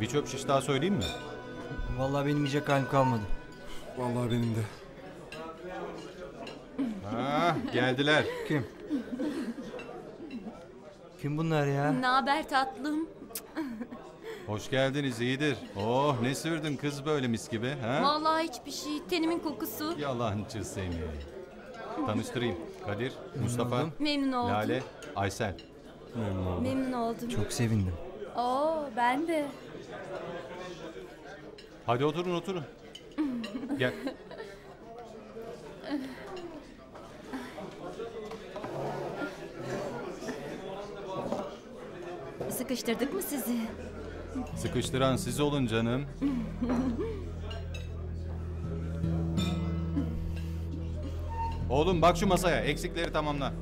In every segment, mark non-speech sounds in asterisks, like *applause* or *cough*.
Bir çöp şiş daha söyleyeyim mi? Vallahi benim yiyecek halim kalmadı. Vallahi benim de. Ha, geldiler. Kim? Kim bunlar ya? Ne haber tatlım? Hoş geldiniz iyidir. Oh ne sürdün kız böyle mis gibi ha? Vallahi hiçbir şey. Tenimin kokusu. Yalancı seni. Tanıştırayım. Kadir, Mustafa, oldum. Memnun oldum. Lale, Aysel. Memnun oldum. Çok sevindim. Oo ben de. Hadi oturun oturun. Gel. Sıkıştırdık mı sizi? Sıkıştıran siz olun canım. Oğlum bak şu masaya. Eksikleri tamamla.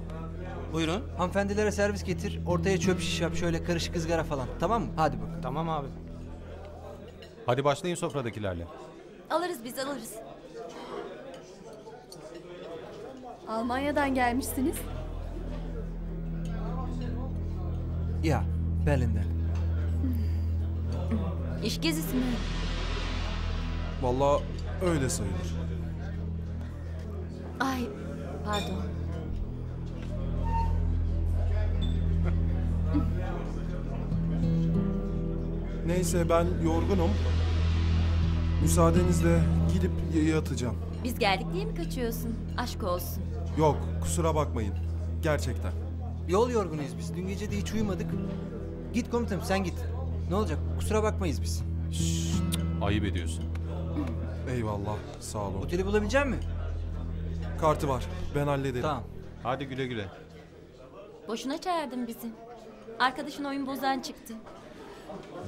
Buyurun. Hanımefendilere servis getir. Ortaya çöp şiş yap. Şöyle karışık ızgara falan. Tamam mı? Hadi bak. Tamam abi. Hadi başlayın sofradakilerle. Alırız biz alırız. Almanya'dan gelmişsiniz. Ya Berlin'den. *laughs* İş gezisi mi? Vallahi öyle sayılır. Ay pardon. Neyse ben yorgunum. Müsaadenizle gidip yatacağım. Biz geldik diye mi kaçıyorsun? Aşk olsun. Yok kusura bakmayın. Gerçekten. Yol yorgunuyuz biz. Dün gece de hiç uyumadık. Git komutanım sen git. Ne olacak? Kusura bakmayız biz. Ayıp ediyorsun. Eyvallah sağ olun. Oteli bulabilecek mi? Kartı var. Ben hallederim. Tamam. Hadi güle güle. Boşuna çağırdın bizi. Arkadaşın oyun bozan çıktı.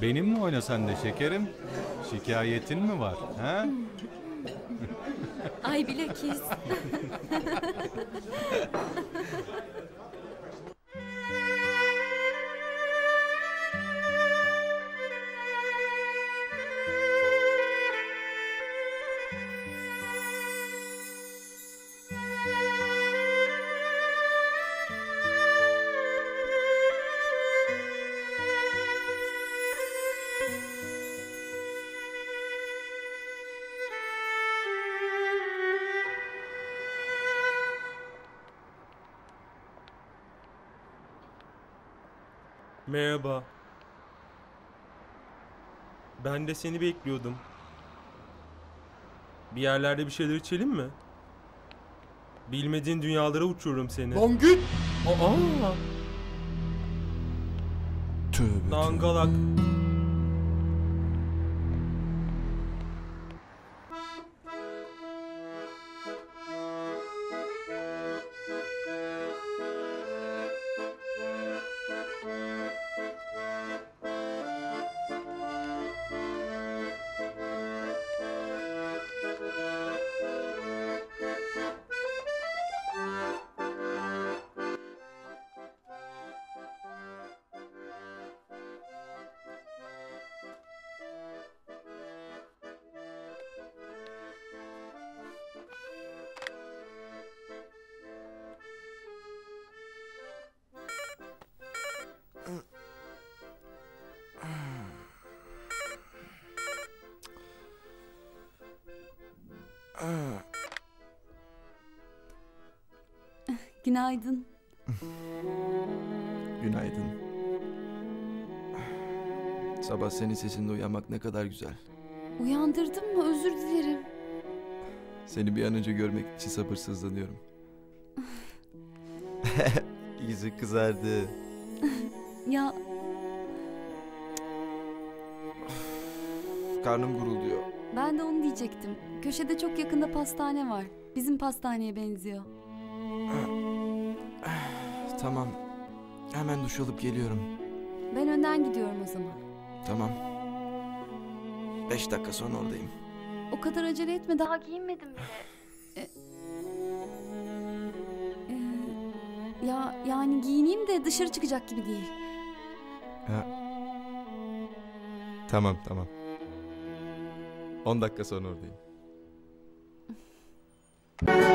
Benim mi oynasan de şekerim? Şikayetin mi var? Ha? Ay bilakis. *laughs* Merhaba. Ben de seni bekliyordum. Bir yerlerde bir şeyler içelim mi? Bilmediğin dünyalara uçururum seni. Lan git. Aa, Tövbe. dangalak. *laughs* Günaydın. Günaydın. Sabah senin sesinde uyanmak ne kadar güzel. Uyandırdım mı? Özür dilerim. Seni bir an önce görmek için sabırsızlanıyorum. *laughs* Yüzü kızardı. Ya Karnım gurulduyor. Ben de onu diyecektim. Köşede çok yakında pastane var. Bizim pastaneye benziyor. *sighs* Tamam. Hemen duş alıp geliyorum. Ben önden gidiyorum o zaman. Tamam. Beş dakika sonra oradayım. O kadar acele etme daha giyinmedim bile. *sighs* E, e, ya yani giyineyim de dışarı çıkacak gibi değil. Ha. Tamam tamam. On dakika sonra oradayım. *laughs*